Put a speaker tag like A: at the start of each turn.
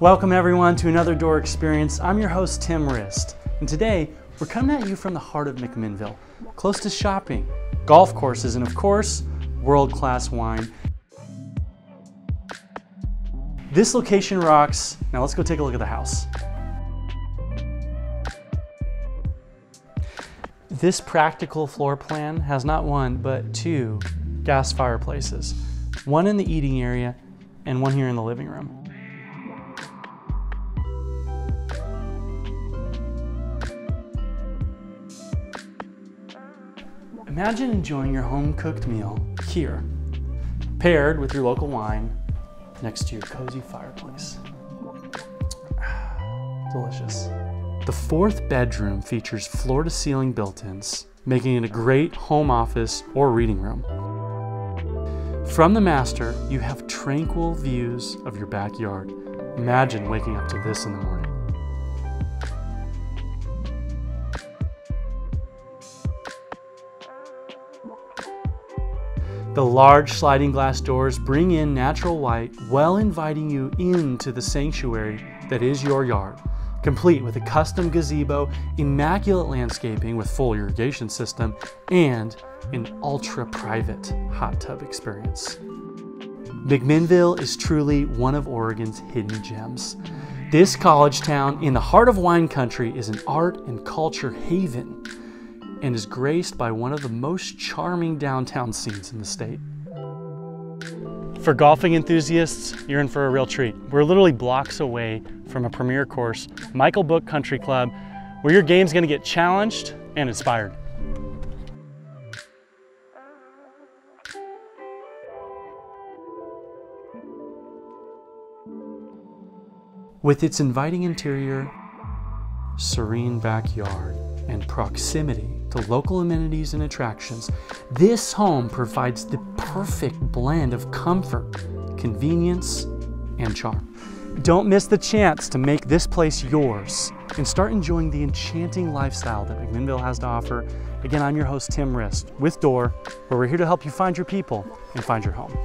A: Welcome everyone to another Door Experience. I'm your host Tim Rist, and today we're coming at you from the heart of McMinnville, close to shopping, golf courses, and of course, world-class wine. This location rocks. Now let's go take a look at the house. This practical floor plan has not one, but two gas fireplaces. One in the eating area and one here in the living room. Imagine enjoying your home-cooked meal here, paired with your local wine next to your cozy fireplace. Delicious. The fourth bedroom features floor-to-ceiling built-ins, making it a great home office or reading room. From the master, you have tranquil views of your backyard. Imagine waking up to this in the morning. The large sliding glass doors bring in natural light, while inviting you into the sanctuary that is your yard, complete with a custom gazebo, immaculate landscaping with full irrigation system, and an ultra private hot tub experience. McMinnville is truly one of Oregon's hidden gems. This college town in the heart of wine country is an art and culture haven and is graced by one of the most charming downtown scenes in the state. For golfing enthusiasts, you're in for a real treat. We're literally blocks away from a premier course, Michelbook Country Club, where your game's gonna get challenged and inspired. With its inviting interior, serene backyard, and proximity to local amenities and attractions, this home provides the perfect blend of comfort, convenience, and charm. Don't miss the chance to make this place yours and start enjoying the enchanting lifestyle that McMinnville has to offer. Again, I'm your host, Tim Rist, with Door, where we're here to help you find your people and find your home.